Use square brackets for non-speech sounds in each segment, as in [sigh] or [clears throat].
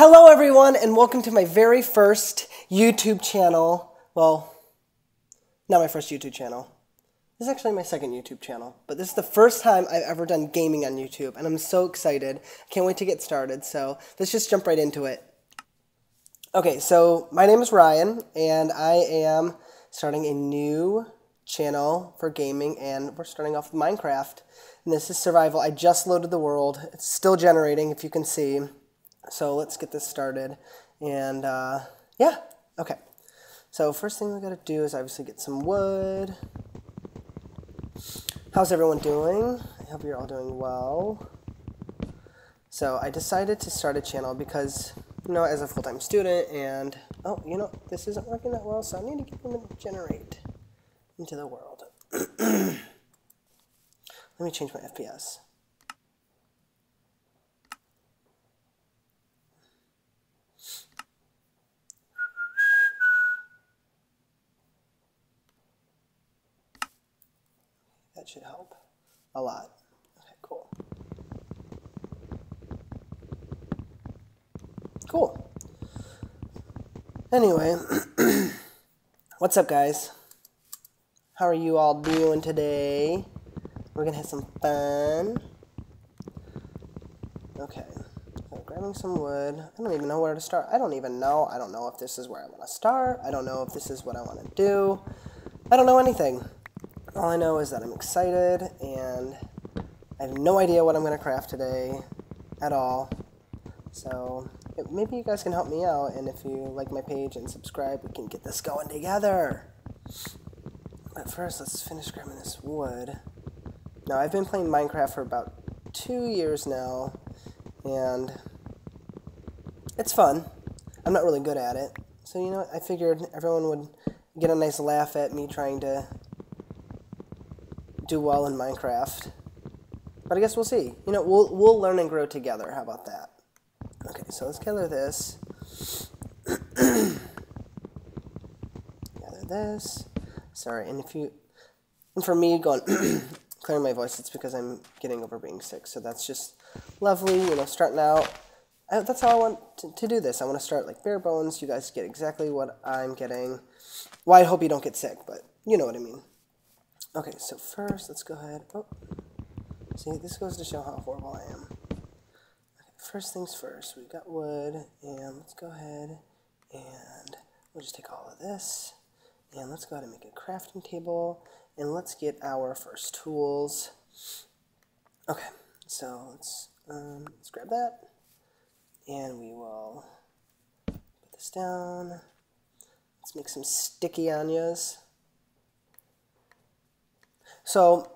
Hello, everyone, and welcome to my very first YouTube channel. Well, not my first YouTube channel. This is actually my second YouTube channel, but this is the first time I've ever done gaming on YouTube, and I'm so excited. I can't wait to get started, so let's just jump right into it. Okay, so my name is Ryan, and I am starting a new channel for gaming, and we're starting off with Minecraft. And this is survival. I just loaded the world. It's still generating, if you can see. So let's get this started. And uh, yeah, okay. So first thing we gotta do is obviously get some wood. How's everyone doing? I hope you're all doing well. So I decided to start a channel because, you know, as a full-time student and, oh, you know, this isn't working that well, so I need to get them to generate into the world. [clears throat] Let me change my FPS. Should help a lot. Okay, cool. Cool. Anyway, [clears throat] what's up, guys? How are you all doing today? We're gonna have some fun. Okay, grabbing some wood. I don't even know where to start. I don't even know. I don't know if this is where I want to start. I don't know if this is what I want to do. I don't know anything. All I know is that I'm excited and I have no idea what I'm going to craft today at all. So maybe you guys can help me out, and if you like my page and subscribe, we can get this going together. But first, let's finish grabbing this wood. Now, I've been playing Minecraft for about two years now, and it's fun. I'm not really good at it. So, you know, I figured everyone would get a nice laugh at me trying to do well in Minecraft. But I guess we'll see. You know, we'll, we'll learn and grow together. How about that? Okay, so let's gather this. gather this. Sorry, and if you, and for me going, [coughs] clearing my voice, it's because I'm getting over being sick. So that's just lovely, you know, starting out. I, that's how I want to, to, do this. I want to start like bare bones. You guys get exactly what I'm getting. Well, I hope you don't get sick, but you know what I mean. Okay, so first, let's go ahead. Oh, see, this goes to show how horrible I am. Okay, first things first, we've got wood, and let's go ahead and we'll just take all of this. And let's go ahead and make a crafting table. And let's get our first tools. Okay, so let's, um, let's grab that. And we will put this down. Let's make some sticky onions. So,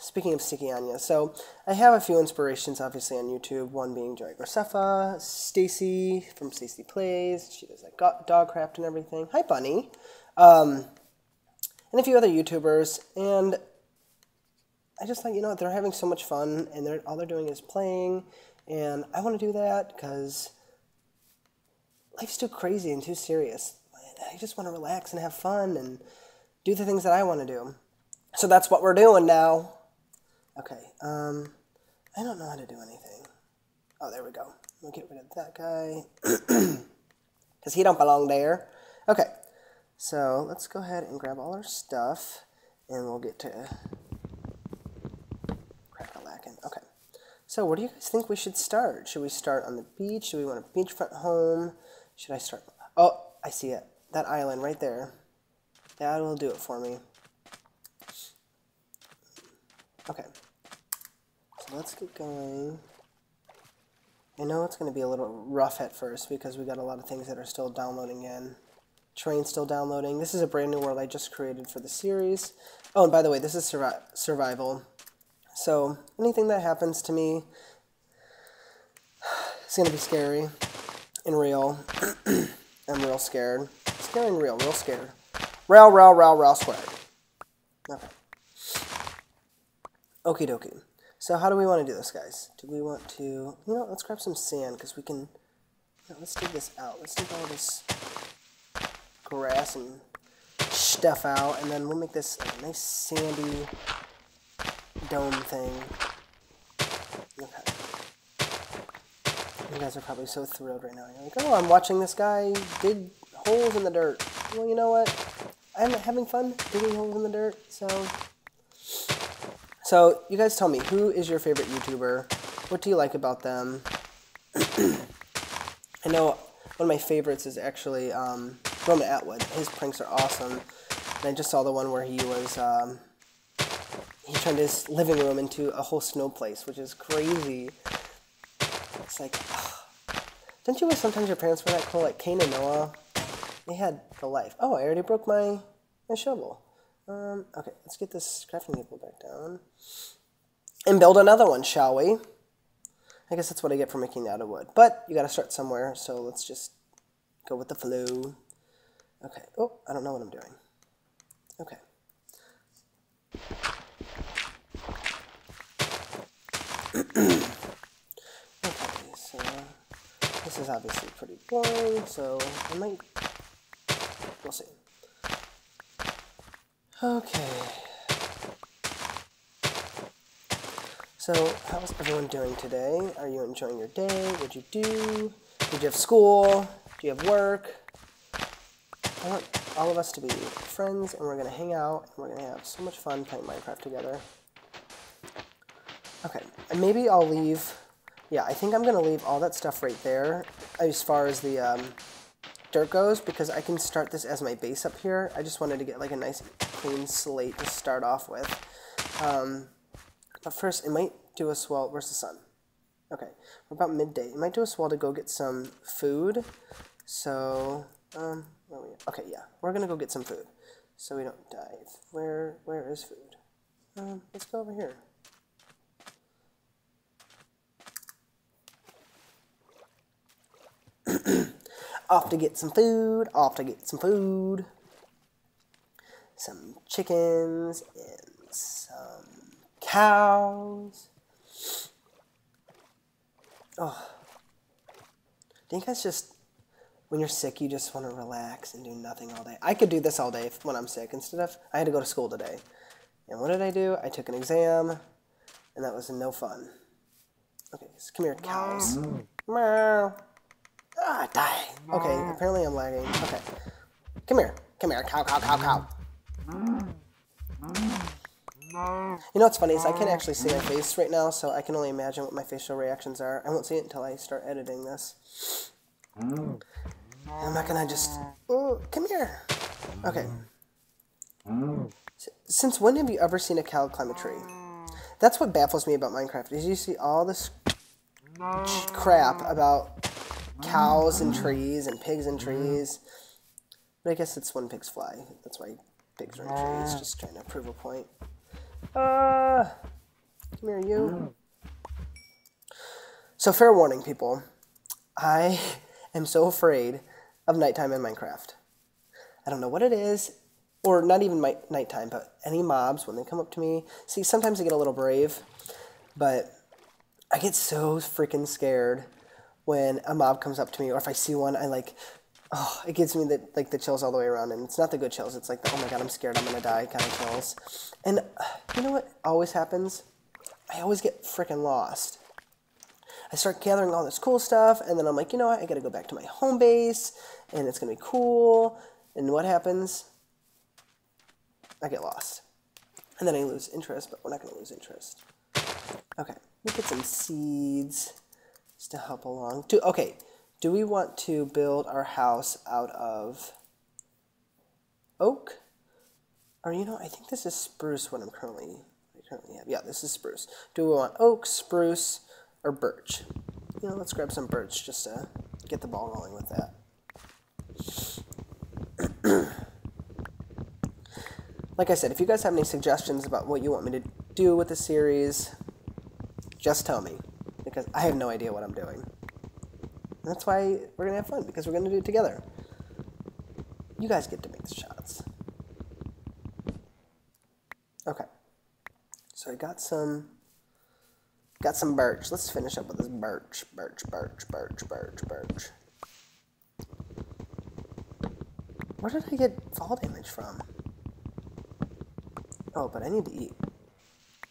speaking of sticky onions, so I have a few inspirations, obviously, on YouTube. One being Joey Graceffa, Stacy from Stacy Plays. She does like Dogcraft and everything. Hi, Bunny um, and a few other YouTubers. And I just thought, you know, they're having so much fun, and they're all they're doing is playing, and I want to do that because life's too crazy and too serious. I just want to relax and have fun and do the things that I want to do. So that's what we're doing now. Okay, um, I don't know how to do anything. Oh, there we go. We'll get rid of that guy. [clears throat] Because he don't belong there. Okay, so let's go ahead and grab all our stuff, and we'll get to crack-a-lackin'. Okay. So where do you guys think we should start? Should we start on the beach? Should we want a beachfront home? Should I start? Oh, I see it. That island right there. That will do it for me. Okay. So let's get going. I know it's going to be a little rough at first because we got a lot of things that are still downloading in. Train still downloading. This is a brand new world I just created for the series. Oh, and by the way, this is survi survival. So anything that happens to me is going to be scary and real. [clears throat] I'm real scared. Scary and real, real scared. Rail, rail, rail, rail squared. Okay. Okie dokie. So how do we want to do this, guys? Do we want to, you know, let's grab some sand because we can, know, let's dig this out. Let's dig all this grass and stuff out, and then we'll make this like, nice sandy dome thing. Okay. You guys are probably so thrilled right now. You're like, oh, I'm watching this guy dig holes in the dirt. Well, you know what? I'm having fun digging holes in the dirt, so... So, you guys tell me, who is your favorite YouTuber? What do you like about them? [clears throat] I know one of my favorites is actually um, Roman Atwood. His pranks are awesome. And I just saw the one where he was... Um, he turned his living room into a whole snow place, which is crazy. It's like, [sighs] don't you wish sometimes your parents were that cool? Like Kane and Noah, they had the life. Oh, I already broke my, my shovel. Um, okay, let's get this crafting table back down. And build another one, shall we? I guess that's what I get for making out of wood. But you gotta start somewhere, so let's just go with the flow. Okay, oh, I don't know what I'm doing. Okay. [clears throat] okay, so this is obviously pretty boring, so I might, we'll see. Okay. So, how's everyone doing today? Are you enjoying your day? What'd you do? Did you have school? Do you have work? I want all of us to be friends, and we're going to hang out, and we're going to have so much fun playing Minecraft together. Okay, and maybe I'll leave, yeah, I think I'm going to leave all that stuff right there as far as the um, dirt goes, because I can start this as my base up here. I just wanted to get like a nice clean slate to start off with. Um, but first, it might do us well, where's the sun? Okay, we're about midday. It might do us well to go get some food. So, um, where are we? Okay, yeah, we're gonna go get some food, so we don't die. Where, where is food? Um, let's go over here. [clears throat] off to get some food, off to get some food. Some chickens and some cows. Oh. Do you guys just, when you're sick, you just want to relax and do nothing all day? I could do this all day when I'm sick. Instead of, I had to go to school today. And what did I do? I took an exam, and that was no fun. Okay, so come here, cows. Meow. Ah, die. Okay, apparently I'm lagging. Okay. Come here. Come here. Cow, cow, cow, cow. You know what's funny is I can't actually see my face right now, so I can only imagine what my facial reactions are. I won't see it until I start editing this. I'm not gonna just... Oh, come here. Okay. Since when have you ever seen a cow climb a tree? That's what baffles me about Minecraft, is you see all this crap about cows and trees and pigs and trees. But I guess it's when pigs fly. That's why pigs in trees, just trying to prove a point. Uh, come here, you. So, fair warning, people. I am so afraid of nighttime in Minecraft. I don't know what it is, or not even my nighttime, but any mobs when they come up to me. See, sometimes I get a little brave, but I get so freaking scared when a mob comes up to me, or if I see one, I like, oh, it gives me the like the chills all the way around, and it's not the good chills. It's like the, oh my god, I'm scared, I'm gonna die kind of chills. And uh, you know what always happens? I always get freaking lost. I start gathering all this cool stuff, and then I'm like, you know what? I gotta go back to my home base, and it's gonna be cool. And what happens? I get lost. And then I lose interest, but we're not gonna lose interest. Okay, we get some seeds just to help along. Do, okay, do we want to build our house out of oak? Or, you know, I think this is spruce what I'm currently, I currently have. Yeah, this is spruce. Do we want oak, spruce, or birch? You know, let's grab some birch just to get the ball rolling with that. [clears throat] like I said, if you guys have any suggestions about what you want me to do with the series, just tell me because I have no idea what I'm doing. That's why we're going to have fun, because we're going to do it together. You guys get to make the shots. Okay. So I got some got some birch. Let's finish up with this birch, birch, birch, birch, birch, birch. Where did I get fall damage from? Oh, but I need to eat.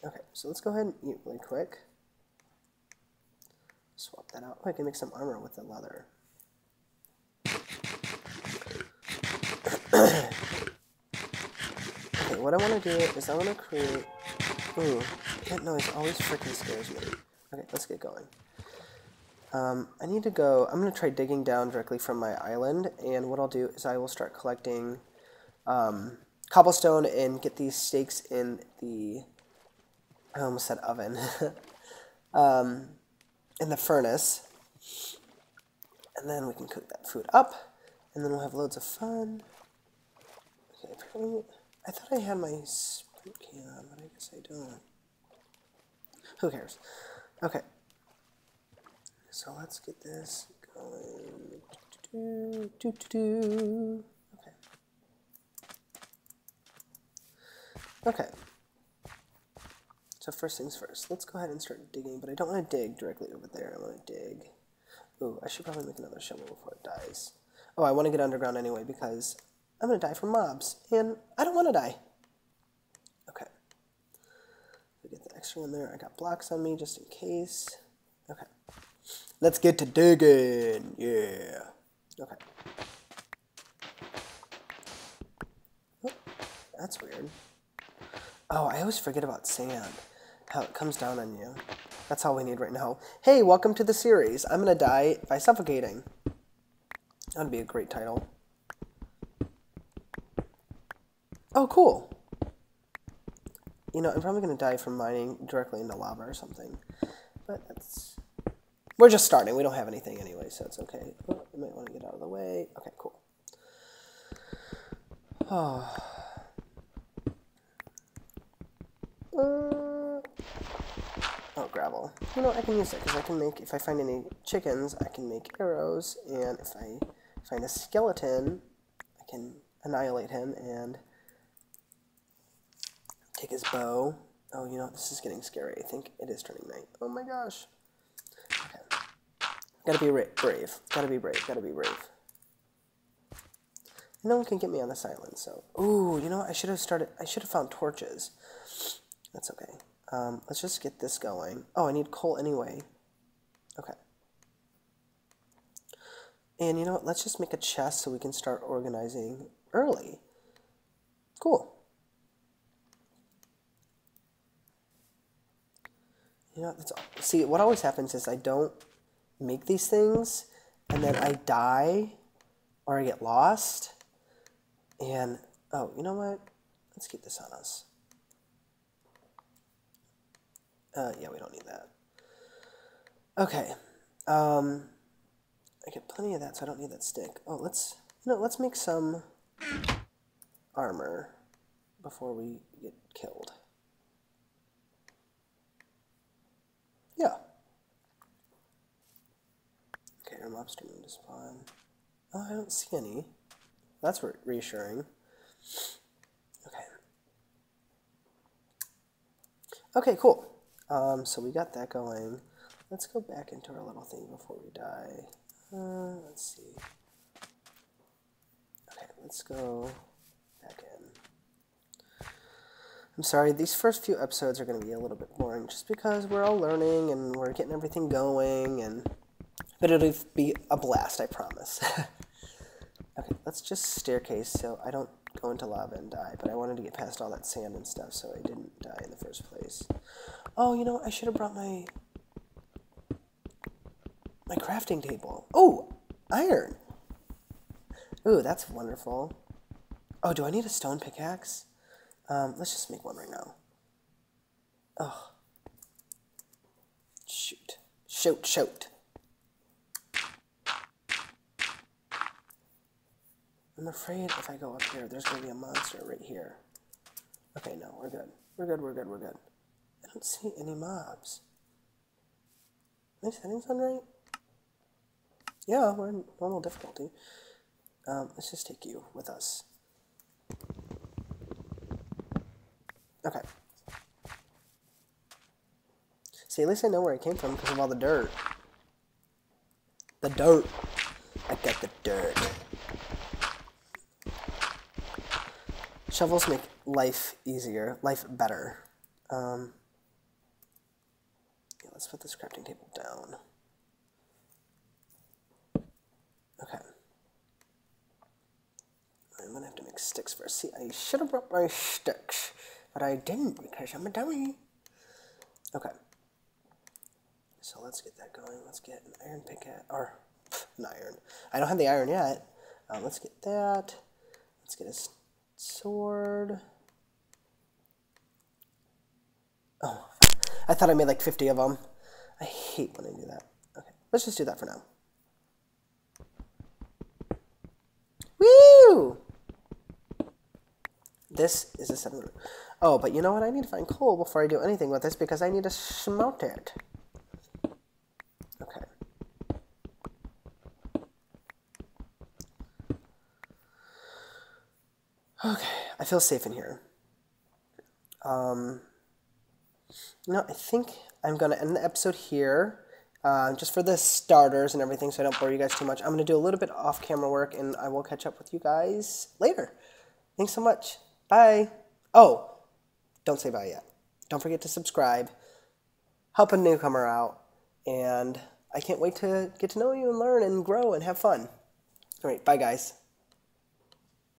Okay, so let's go ahead and eat really quick. Swap that out. Oh, I can make some armor with the leather. [coughs] okay, what I want to do is I want to create... Ooh, that noise always freaking scares me. Okay, let's get going. Um, I need to go... I'm going to try digging down directly from my island, and what I'll do is I will start collecting um, cobblestone and get these stakes in the... I almost said oven. [laughs] um, in the furnace. And then we can cook that food up, and then we'll have loads of fun. Okay, apparently, I thought I had my sprint key on, but I guess I don't. Who cares? Okay. So let's get this going. Do, do, do. Okay. Okay. So first things first, let's go ahead and start digging, but I don't want to dig directly over there. I want to dig. Ooh, I should probably make another shovel before it dies. Oh, I want to get underground anyway because I'm going to die from mobs, and I don't want to die. Okay. We get the extra one there. I got blocks on me just in case. Okay. Let's get to digging. Yeah. Okay. Oh, that's weird. Oh, I always forget about sand. How it comes down on you. That's all we need right now. Hey, welcome to the series. I'm gonna die by suffocating. That'd be a great title. Oh, cool. You know, I'm probably gonna die from mining directly into lava or something. But that's... We're just starting. We don't have anything anyway, so it's okay. Oh, you might want to get out of the way. Okay, cool. Oh. [sighs] Uh, gravel. You know, I can use it because I can make, if I find any chickens, I can make arrows, and if I find a skeleton, I can annihilate him and take his bow. Oh, you know, this is getting scary. I think it is turning night. Oh my gosh. Okay. Gotta be brave. Gotta be brave. Gotta be brave. No one can get me on this island, so... Ooh, you know what? I should have started... I should have found torches. That's okay. Um, let's just get this going. Oh, I need coal anyway. Okay. And you know what? Let's just make a chest so we can start organizing early. Cool. You know, that's see what always happens is I don't make these things and then I die or I get lost and oh you know what let's keep this on us uh, yeah, we don't need that. Okay. Um, I get plenty of that, so I don't need that stick. Oh, let's, you know, let's make some armor before we get killed. Yeah. Okay, our mobs starting to spawn. Oh, I don't see any. That's re reassuring. Okay. Okay, cool. Um, so we got that going. Let's go back into our little thing before we die. Uh, let's see. Okay, let's go back in. I'm sorry, these first few episodes are going to be a little bit boring just because we're all learning and we're getting everything going and but it'll be a blast, I promise. [laughs] okay, let's just staircase so I don't go into lava and die, but I wanted to get past all that sand and stuff so I didn't die in the first place. Oh, you know, I should have brought my my crafting table. Oh, iron. Ooh, that's wonderful. Oh, do I need a stone pickaxe? Um, let's just make one right now. Oh. Shoot. Shoot, shoot. I'm afraid if I go up here, there's going to be a monster right here. Okay, no, we're good. We're good, we're good, we're good. I don't see any mobs. My settings on right? Yeah, we're in normal difficulty. Um, let's just take you with us. Okay. See, at least I know where I came from because of all the dirt. The dirt. I got the dirt. shovels make life easier, life better. Um, yeah, let's put this crafting table down. Okay. I'm gonna have to make sticks first. See, I should have brought my sticks, but I didn't because I'm a dummy. Okay. So let's get that going. Let's get an iron pickaxe, or an iron. I don't have the iron yet. Uh, let's get that. Let's get a sword. Oh, I thought I made like 50 of them. I hate when I do that. Okay, let's just do that for now. Woo! This is a 7. Oh, but you know what? I need to find coal before I do anything with this because I need to smelt it. Okay. Okay, I feel safe in here. Um, no, I think I'm going to end the episode here. Uh, just for the starters and everything, so I don't bore you guys too much. I'm going to do a little bit off camera work, and I will catch up with you guys later. Thanks so much. Bye. Oh, don't say bye yet. Don't forget to subscribe, help a newcomer out, and I can't wait to get to know you and learn and grow and have fun. All right, bye, guys.